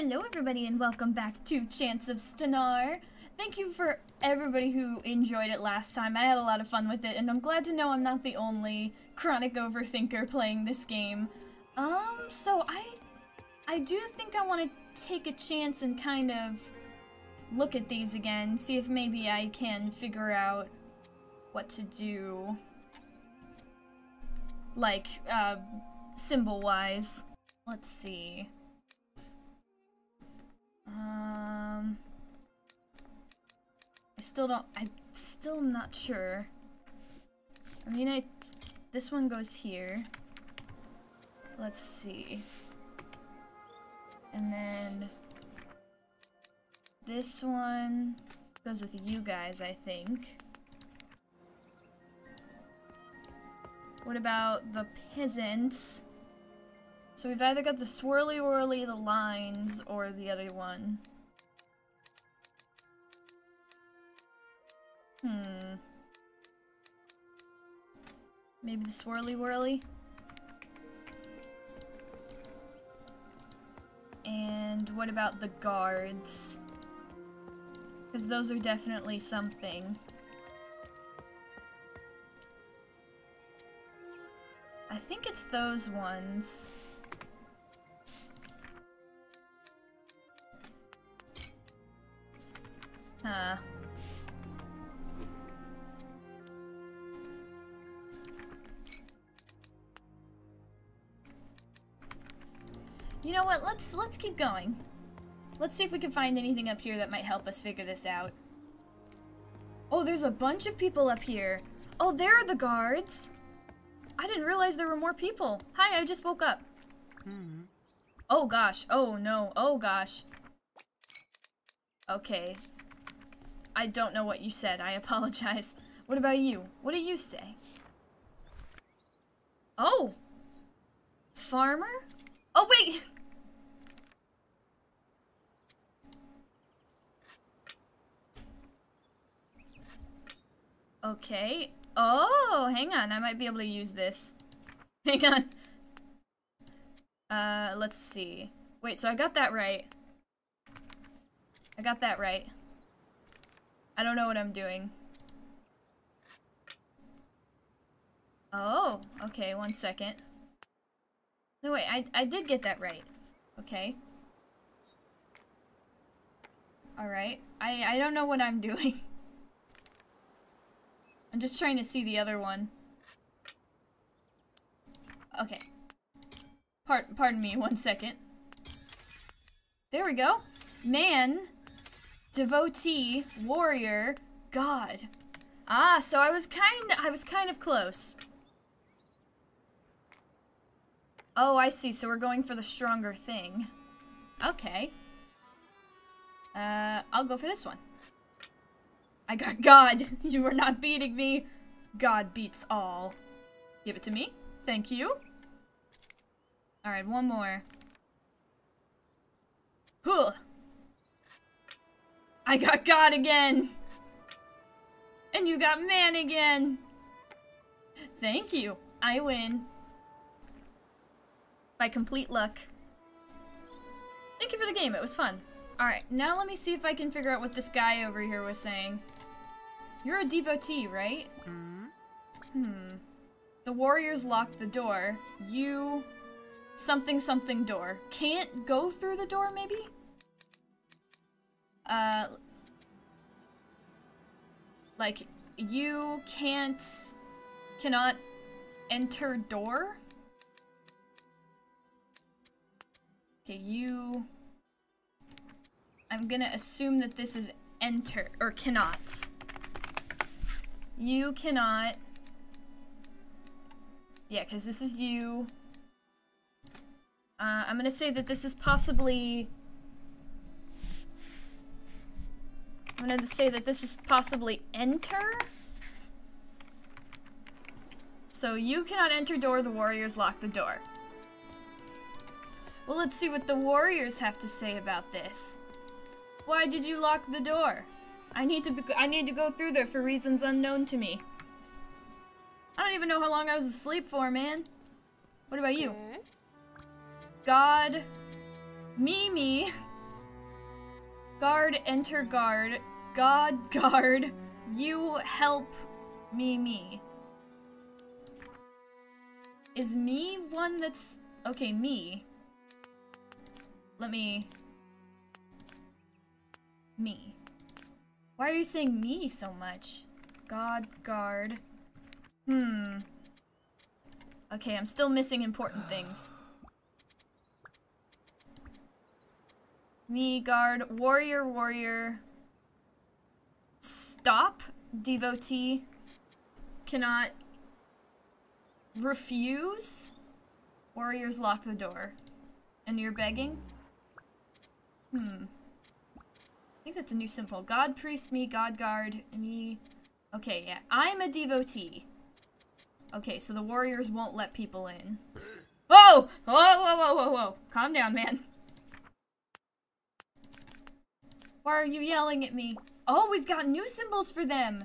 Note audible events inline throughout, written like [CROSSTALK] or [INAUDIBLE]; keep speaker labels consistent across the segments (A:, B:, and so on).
A: Hello everybody and welcome back to Chants of Sennaar. Thank you for everybody who enjoyed it last time. I had a lot of fun with it and I'm glad to know I'm not the only chronic overthinker playing this game. Um, so I I do think I want to take a chance and kind of look at these again, see if maybe I can figure out what to do. Like, uh, symbol-wise. Let's see. Um, I still don't, I'm still not sure. I mean, I, this one goes here. Let's see. And then this one goes with you guys, I think. What about the peasants? So we've either got the swirly whirly, the lines, or the other one. Hmm. Maybe the swirly whirly? And what about the guards? Because those are definitely something. I think it's those ones. Huh. You know what? Let's let's keep going. Let's see if we can find anything up here that might help us figure this out. Oh, there's a bunch of people up here. Oh, there are the guards. I didn't realize there were more people. Hi, I just woke up. Mm -hmm. Oh gosh. Oh no. Oh gosh. Okay. I don't know what you said. I [LAUGHS] apologize. What about you? What do you say? Oh! Farmer? Oh, wait! Okay. Oh, hang on. I might be able to use this. [LAUGHS] Hang on. Uh, let's see. Wait, so I got that right. I got that right. I don't know what I'm doing. Oh, okay, one second. No, wait, I, I did get that right. Okay. Alright. I, I don't know what I'm [LAUGHS] doing. I'm just trying to see the other one. Okay. Part, pardon me, [LAUGHS] one second. There we go. Man, devotee, warrior, god. Ah, so I was kind I was kind of close. Oh, I see. So we're going for the stronger thing. Okay. Uh, I'll go for this one. I got God. [LAUGHS] You are not beating me. God beats all. Give it to me. Thank you. Alright, one more. Huh. I got God again. And you got man again. Thank you. I win. By complete luck. Thank you for the game. It was fun. Alright, now let me see if I can figure out what this guy over here was saying. You're a devotee, right? Hmm. Hmm. The warriors locked the door. You... Something something door. Can't go through the door, maybe? Uh... Like, you can't... Cannot enter door? Okay, you... I'm gonna assume that this is enter, or cannot. You cannot. Yeah, because this is you. Uh, I'm gonna say that this is possibly... I'm gonna say that this is possibly enter? So you cannot enter door, the warriors lock the door. Well, let's see what the warriors have to say about this. Why did you lock the door? I need to I need to go through there for reasons unknown to me. I don't even know how long I was asleep for, man. What about you? God, Mimi, Guard, enter guard. God, [LAUGHS] guard. You help me, me. Is me one that's... Okay, me. Let me... Me. Why are you saying me so much? God, guard. Hmm. Okay, I'm still missing important things. Me, guard, warrior, warrior. Stop, devotee. Cannot refuse. Warriors lock the door. And you're begging? Hmm. I think that's a new symbol. God priest, me, God guard, me. Okay, yeah. I'm a devotee. Okay, so the warriors won't let people in. Whoa! Whoa, whoa, whoa, whoa, whoa. Calm down, man. Why are you yelling at me? Oh, we've got new symbols for them.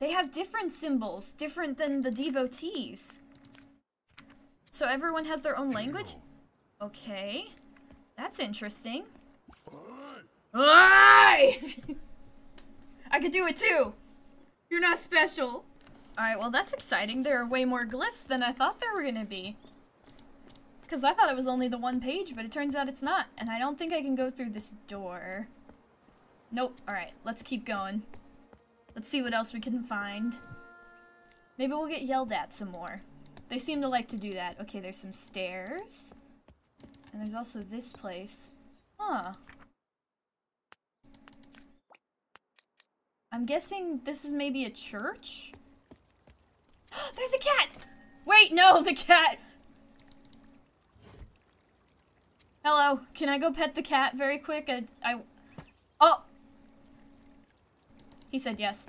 A: They have different symbols, different than the devotees. So everyone has their own language? Okay. That's interesting. [LAUGHS] I could do it too! You're not special! Alright, well that's exciting. There are way more glyphs than I thought there were gonna be. Because I thought it was only the one page, but it turns out it's not. And I don't think I can go through this door. Nope. Alright, let's keep going. Let's see what else we can find. Maybe we'll get yelled at some more. They seem to like to do that. Okay, there's some stairs. And there's also this place. Huh. I'm guessing this is maybe a church? [GASPS] there's a cat! Wait, no, [LAUGHS] the cat! Hello, can I go pet the cat very quick? I, I, oh! He said yes.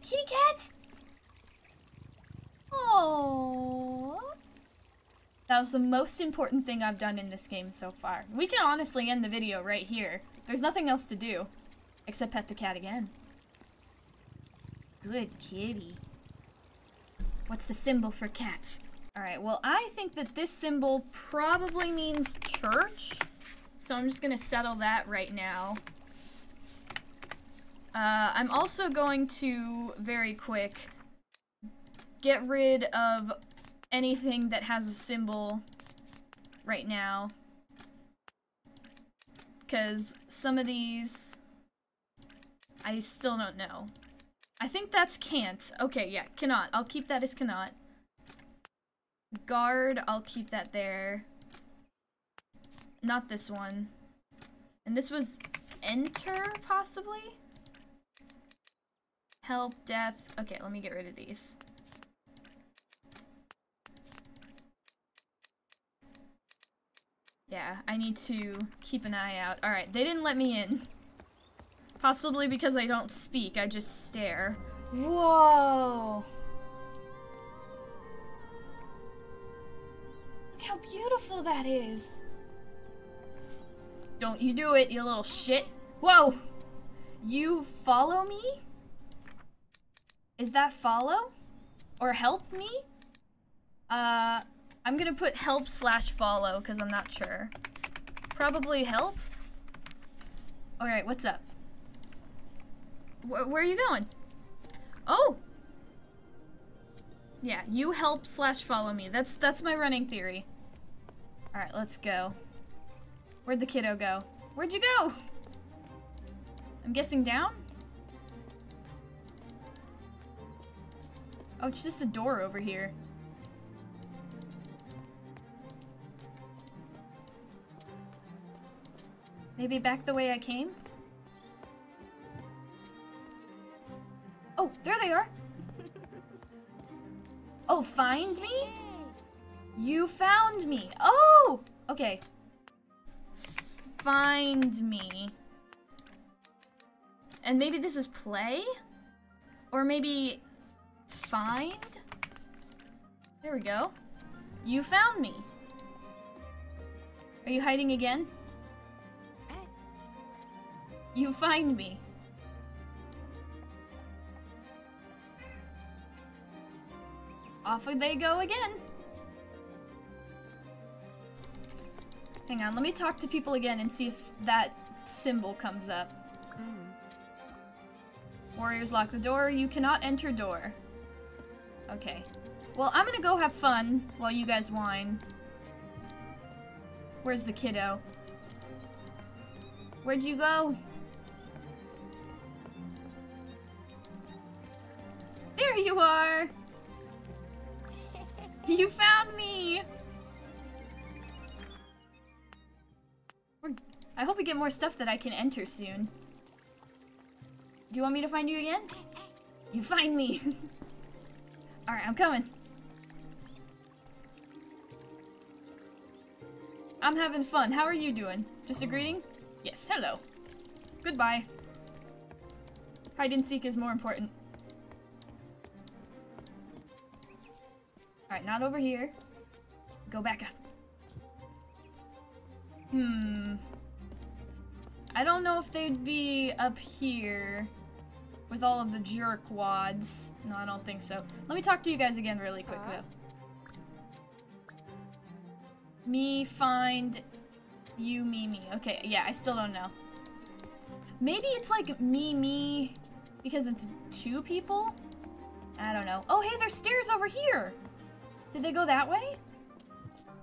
A: Kitty cat! Oh. That was the most important thing I've done in this game so far. We can honestly end the video right here. There's nothing else to do. Except pet the cat again. Good kitty. What's the symbol for cats? Alright, well I think that this symbol probably means church. So I'm just gonna settle that right now. Uh, I'm also going to, very quick, get rid of anything that has a symbol right now. Because some of these, I still don't know. I think that's can't. Okay, yeah, cannot. I'll keep that as cannot. Guard, I'll keep that there. Not this one. And this was enter, possibly? Help, death. Okay, let me get rid of these. Yeah, I need to keep an eye out. Alright, they didn't let me in. Possibly because I don't speak, I just stare. Whoa! Look how beautiful that is! Don't you do it, you little shit. Whoa! You follow me? Is that follow? Or help me? Uh, I'm gonna put help slash follow because I'm not sure. Probably help? Alright, what's up? Wh where are you going? Oh! Yeah, you help slash follow me. That's that's my running theory. Alright, let's go. Where'd the kiddo go? Where'd you go? I'm guessing down? Oh, it's just a door over here. Maybe back the way I came? Oh, there they are! [LAUGHS] oh, find me? You found me! Oh! Okay. Find me. And maybe this is play? Or maybe find? There we go. You found me. Are you hiding again? You find me. Off they go again. Hang on, let me talk to people again and see if that symbol comes up. Mm. Warriors lock the door. You cannot enter door. Okay. Well, I'm gonna go have fun while you guys whine. Where's the kiddo? Where'd you go? There you are! [LAUGHS] You found me! We're, I hope we get more stuff that I can enter soon. Do you want me to find you again? [LAUGHS] You find me! [LAUGHS] Alright, I'm coming. I'm having fun. How are you doing? Just a greeting? Yes, hello. Goodbye. Hide and seek is more important. Alright, not over here. Go back up. Hmm. I don't know if they'd be up here with all of the jerk wads. No, I don't think so. Let me talk to you guys again really quick, uh-huh. though. Me find you, me, me. Okay, yeah, I still don't know. Maybe it's like me, me, because it's two people? I don't know. Oh, hey, there's stairs over here! Did they go that way?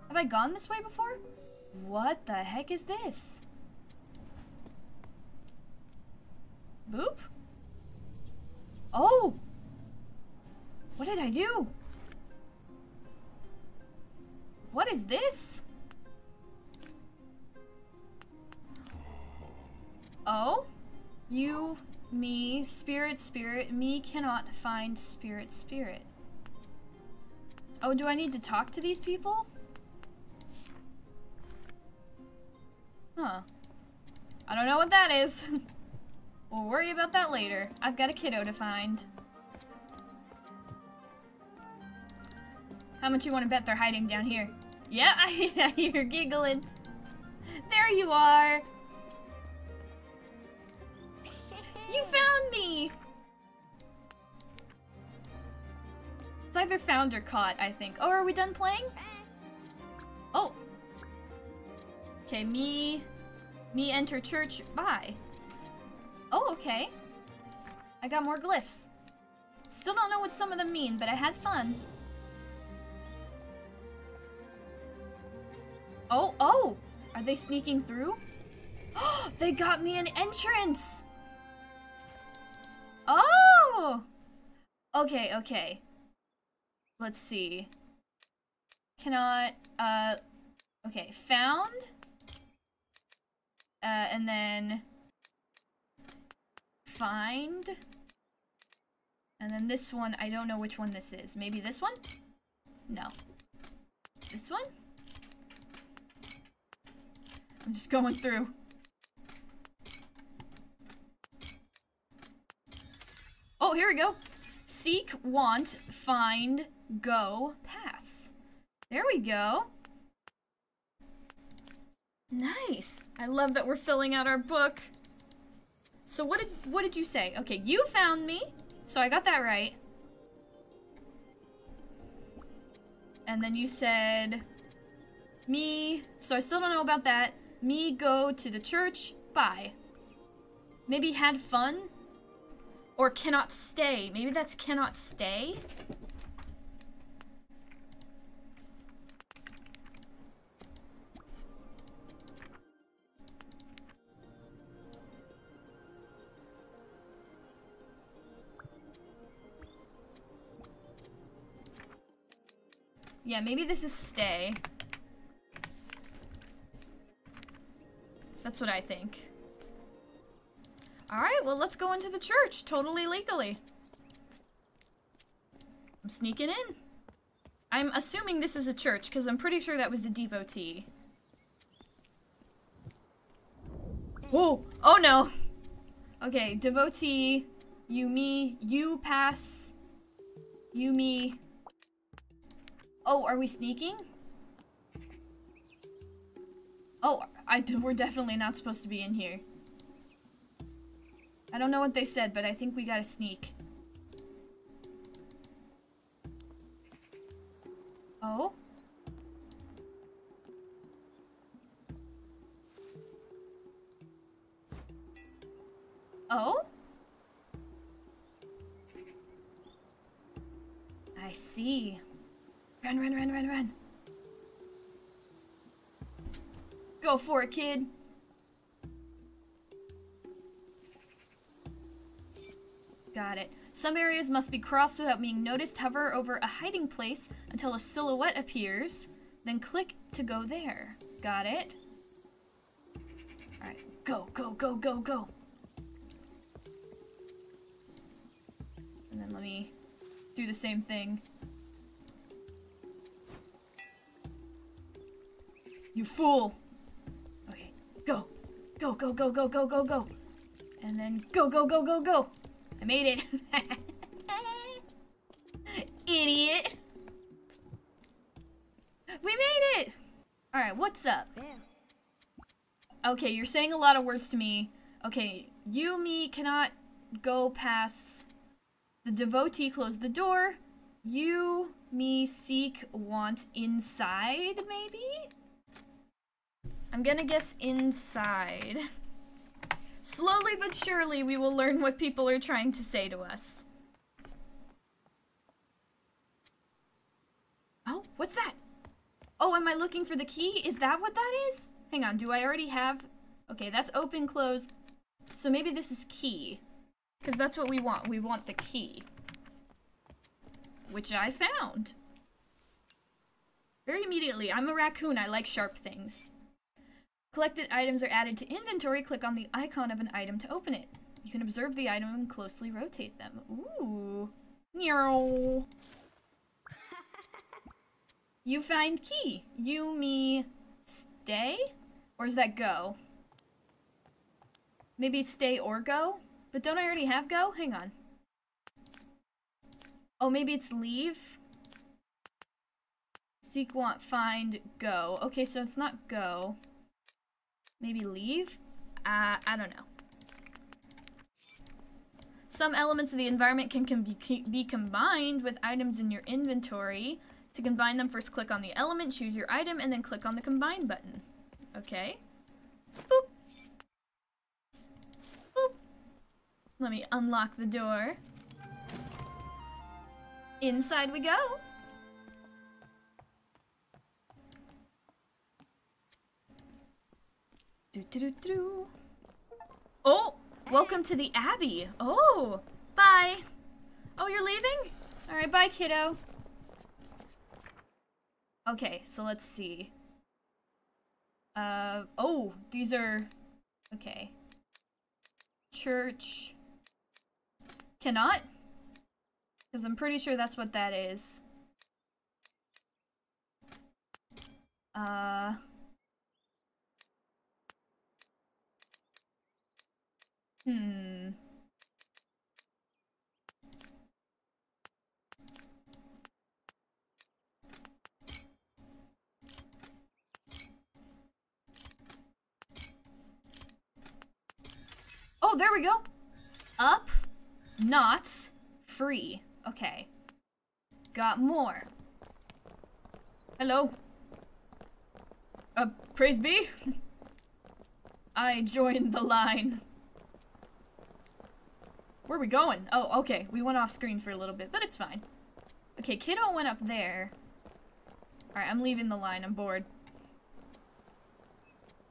A: Have I gone this way before? What the heck is this? Boop? Oh! What did I do? What is this? Oh? You, me, spirit, spirit, me cannot find spirit, spirit. Oh, do I need to talk to these people? Huh. I don't know what that is. [LAUGHS] we'll worry about that later. I've got a kiddo to find. How much you want to bet they're hiding down here? Yeah, [LAUGHS] I hear giggling. There you are. You found me. It's either found or caught, I think. Oh, are we done playing? Oh. Okay, me... Me enter church. Bye. Oh, okay. I got more glyphs. Still don't know what some of them mean, but I had fun. Oh, oh! Are they sneaking through? [GASPS] They got me an entrance! Oh! Okay, okay. Let's see. Cannot, uh, okay, found. Uh, and then find. And then this one, I don't know which one this is. Maybe this one? No. This one? I'm just going through. Oh, here we go. Seek, want, find, go, pass. There we go. Nice. I love that we're filling out our book. So what did what did you say? Okay, you found me. So I got that right. And then you said me. So I still don't know about that. Me go to the church. Bye. Maybe had fun or cannot stay. Maybe that's cannot stay? Yeah, maybe this is stay. That's what I think. Alright, well let's go into the church, totally legally. I'm sneaking in. I'm assuming this is a church, because I'm pretty sure that was a devotee. Whoa! Oh no! Okay, devotee, you, me, you pass, you, me. Oh, are we sneaking? Oh, I, we're definitely not supposed to be in here. I don't know what they said, but I think we gotta sneak. Oh? Oh? I see. Run, run, run, run, run. Go for it, kid. Got it. Some areas must be crossed without being noticed. Hover over a hiding place until a silhouette appears, then click to go there. Got it? Alright, go, go, go, go, go. And then let me do the same thing. You fool! Go. Go, go, go, go, go, go, go. And then go, go, go, go, go. I made it. [LAUGHS] Idiot. We made it! Alright, what's up? Okay, you're saying a lot of words to me. Okay, you, me, cannot go past the devotee close the door. You, me, seek, want inside, maybe? I'm gonna guess inside. Slowly but surely, we will learn what people are trying to say to us. Oh, what's that? Oh, am I looking for the key? Is that what that is? Hang on, do I already have... Okay, that's open, close. So maybe this is key. Because that's what we want. We want the key. Which I found. Very immediately. I'm a raccoon. I like sharp things. Collected items are added to inventory. Click on the icon of an item to open it. You can observe the item and closely rotate them. Ooh. Meow. [LAUGHS] you find key. You, me, stay? Or is that go? Maybe stay or go? But don't I already have go? Hang on. Oh, maybe it's leave? Seek, want, find, go. Okay, so it's not go. Maybe leave? Uh, I don't know. Some elements of the environment can, can be, be combined with items in your inventory. To combine them, first click on the element, choose your item, and then click on the combine button. Okay. Boop. Boop. Let me unlock the door. Inside we go. Do, do, do, do. Oh, welcome to the Abbey. Oh, bye. Oh, you're leaving? All right, bye, kiddo. Okay, so let's see. Uh, oh, these are, okay. Church. Cannot? Because I'm pretty sure that's what that is. Uh... Hmm. Oh, there we go. Up, not, free. Okay. Got more. Hello. Uh, praise be. [LAUGHS] I joined the line. Where are we going? Oh, okay. We went off screen for a little bit, but it's fine. Okay, Kiddo went up there. Alright, I'm leaving the line. I'm bored.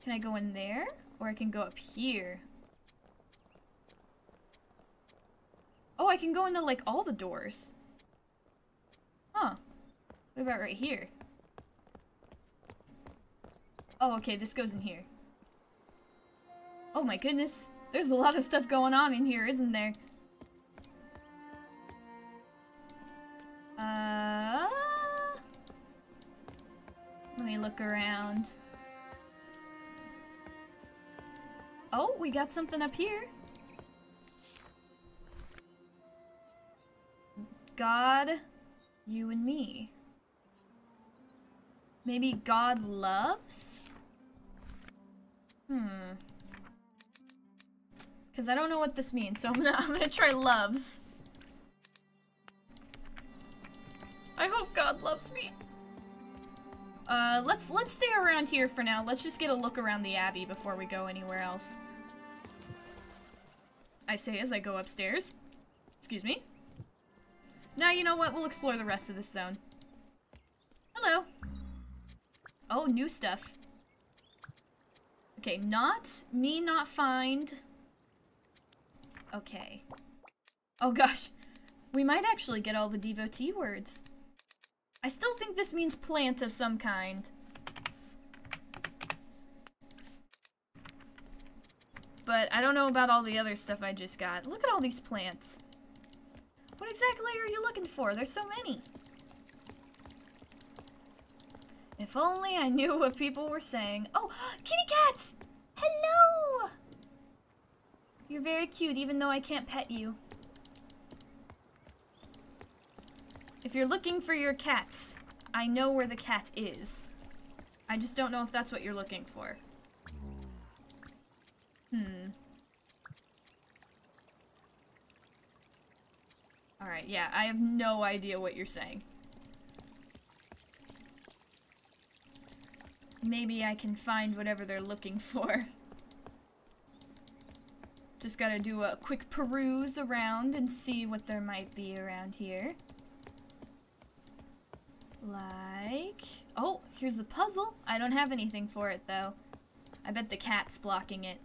A: Can I go in there? Or I can go up here. Oh, I can go into, like, all the doors. Huh. What about right here? Oh, okay, this goes in here. Oh my goodness. There's a lot of stuff going on in here, isn't there? Uh, let me look around. Oh, we got something up here. God, you and me. Maybe God loves? Hmm. Because I don't know what this means, so I'm gonna, [LAUGHS] I'm gonna try loves. I hope God loves me. Uh, let's let's stay around here for now. Let's just get a look around the Abbey before we go anywhere else. I say as I go upstairs. Excuse me. Now you know what? We'll explore the rest of this zone. Hello. Oh, new stuff. Okay, not me not find. Okay. Oh gosh. We might actually get all the devotee words. I still think this means plant of some kind. But I don't know about all the other stuff I just got. Look at all these plants. What exactly are you looking for? There's so many. If only I knew what people were saying. Oh, [GASPS] kitty cats! Hello! You're very cute, even though I can't pet you. If you're looking for your cats, I know where the cat is. I just don't know if that's what you're looking for. Hmm. Alright, yeah, I have no idea what you're saying. Maybe I can find whatever they're looking for. [LAUGHS] Just gotta do a quick peruse around and see what there might be around here. Like... Oh, here's a puzzle. I don't have anything for it, though. I bet the cat's blocking it.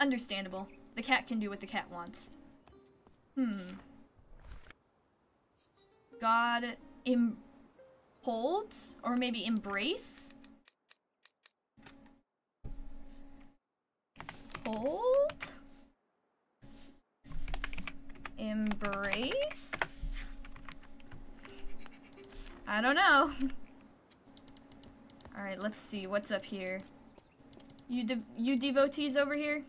A: Understandable. The cat can do what the cat wants. Hmm. God im holds? Or maybe embrace? Hold? Embrace? I don't know. [LAUGHS] Alright, let's see. What's up here? You, de you devotees over here?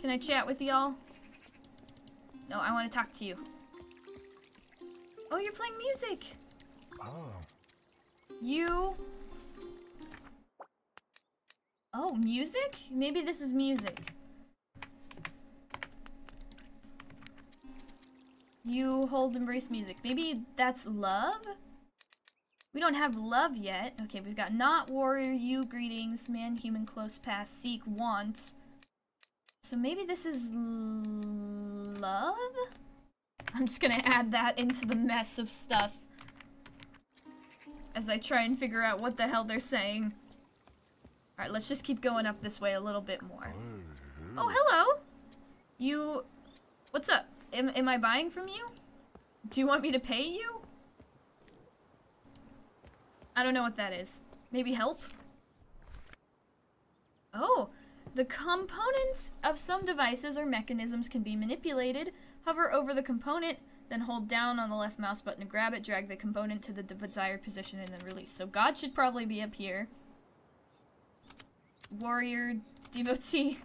A: Can I chat with y'all? No, I want to talk to you. Oh, you're playing music.
B: Oh.
A: You... Oh, music? Maybe this is music. You hold embrace music. Maybe that's love? We don't have love yet. Okay, we've got not warrior, you, greetings, man, human, close past, seek, wants. So maybe this is love? I'm just gonna add that into the mess of stuff. As I try and figure out what the hell they're saying. Alright, let's just keep going up this way a little bit more. Mm-hmm. Oh, hello! You... What's up? Am, am I buying from you? Do you want me to pay you? I don't know what that is. Maybe help? Oh, the components of some devices or mechanisms can be manipulated. Hover over the component, then hold down on the left mouse button to grab it, drag the component to the desired position, and then release. So God should probably be up here. Warrior, devotee.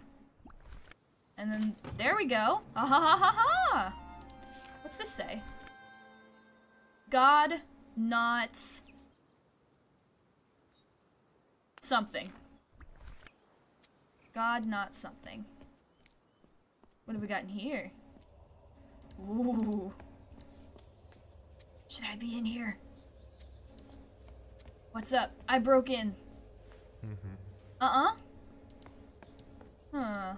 A: And then, there we go. Ah ha ha ha ha! What's this say? God, not... Something. God, not something. What have we got in here? Ooh. Should I be in here? What's up? I broke in.
B: Mm-hmm.
A: Uh-uh. Huh.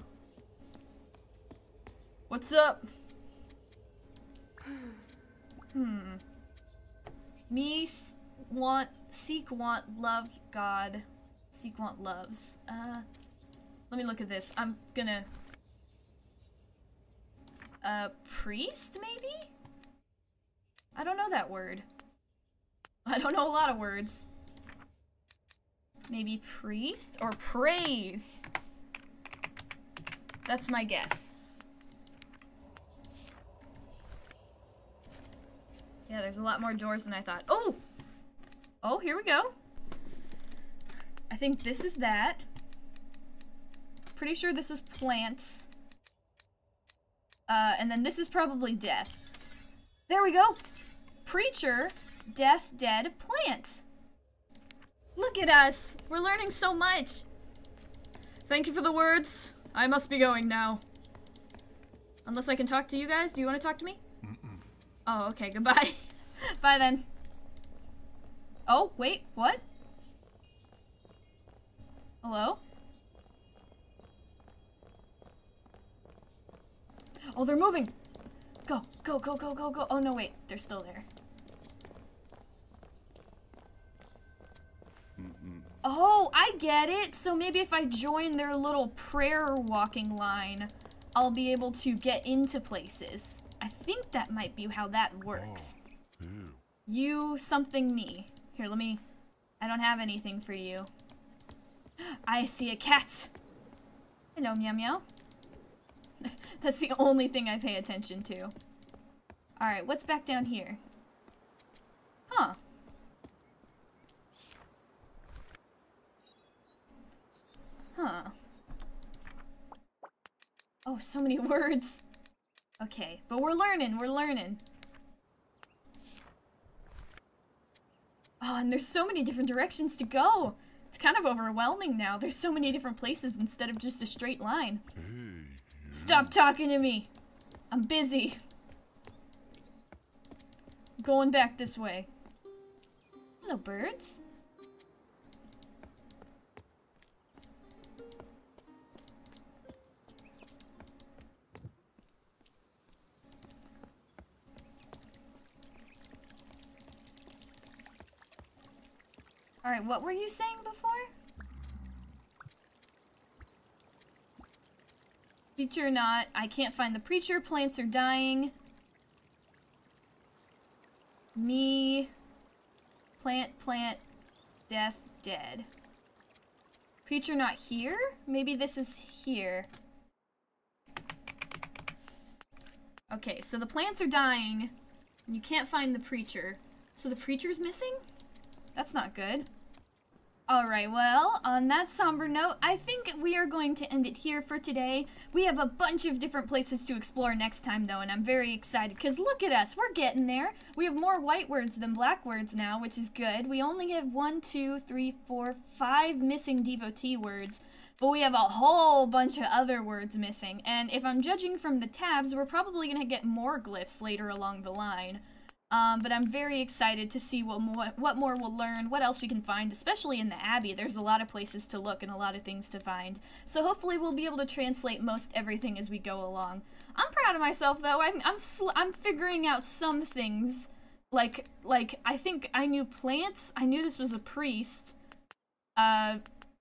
A: What's up? Hmm. Me want seek want love God. Seek want loves. Uh let me look at this. I'm gonna uh priest maybe? I don't know that word. I don't know a lot of words. Maybe priest or praise. That's my guess. Yeah, there's a lot more doors than I thought. Oh! Oh, here we go. I think this is that. Pretty sure this is plants. Uh, and then this is probably death. There we go. Preacher, death, dead, plant. Look at us! We're learning so much! Thank you for the words. I must be going now. Unless I can talk to you guys? Do you want to talk to me?
B: Mm -mm.
A: Oh, okay. Goodbye. [LAUGHS] Bye then. Oh, wait. What? Hello? Oh, they're moving! Go, go, go, go, go, go. Oh, no, wait. They're still there. Oh, I get it. So maybe if I join their little prayer walking line, I'll be able to get into places. I think that might be how that works.
B: Ooh.
A: You something me. Here, let me. I don't have anything for you. [GASPS] I see a cat. Hello, meow meow. [LAUGHS] That's the only thing I pay attention to. Alright, what's back down here? Huh. Huh. Oh, so many [LAUGHS] words. Okay, but we're learning, we're learning. Oh, and there's so many different directions to go. It's kind of overwhelming now. There's so many different places instead of just a straight line.
B: Hey.
A: Stop talking to me. I'm busy. Going back this way. Hello, birds. Alright, what were you saying before? Preacher not, I can't find the preacher, plants are dying. Me, plant, plant, death, dead. Preacher not here? Maybe this is here. Okay, so the plants are dying. And you can't find the preacher. So the preacher's missing? That's not good. Alright, well, on that somber note, I think we are going to end it here for today. We have a bunch of different places to explore next time, though, and I'm very excited, because look at us, we're getting there. We have more white words than black words now, which is good. We only have one, two, three, four, five missing devotee words, but we have a whole bunch of other words missing, and if I'm judging from the tabs, we're probably going to get more glyphs later along the line. Um, but I'm very excited to see what more, what more we'll learn, what else we can find, especially in the Abbey. There's a lot of places to look and a lot of things to find. So hopefully we'll be able to translate most everything as we go along. I'm proud of myself though. I'm I'm I'm figuring out some things. Like like I think I knew plants. I knew this was a priest. Uh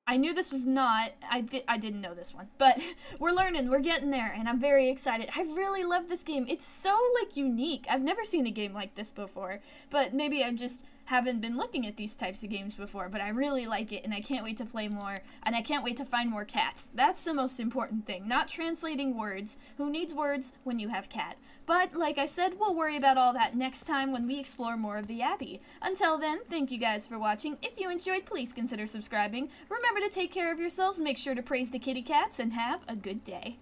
A: I knew this was not. I did. I didn't know this one, but [LAUGHS] we're learning. We're getting there, and I'm very excited. I really love this game. It's so like unique. I've never seen a game like this before, but maybe I just haven't been looking at these types of games before. But I really like it, and I can't wait to play more. And I can't wait to find more cats. That's the most important thing. Not translating words. Who needs words when you have cat? But like I said, we'll worry about all that next time when we explore more of the Abbey. Until then, thank you guys for watching. If you enjoyed, please consider subscribing. Remember to take care of yourselves, make sure to praise the kitty cats, and have a good day.